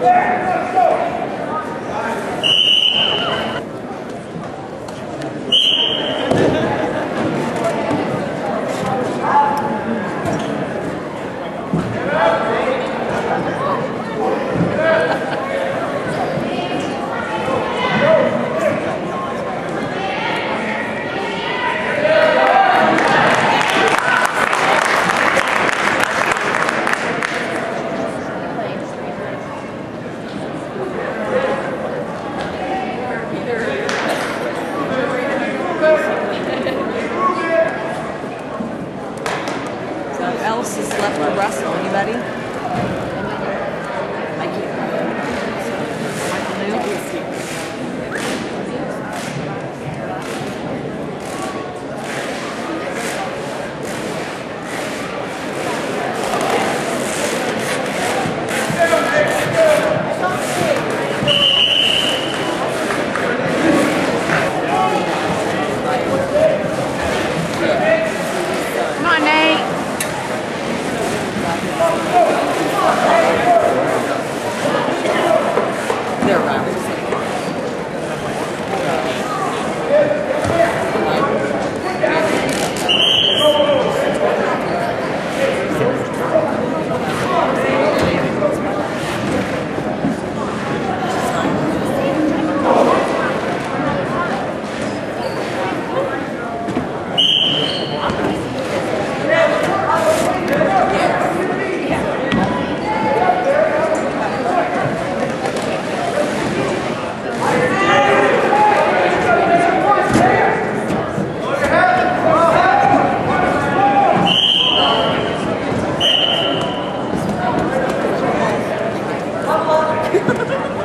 Yeah. So else is left to wrestle. Anybody? ありがとうございます。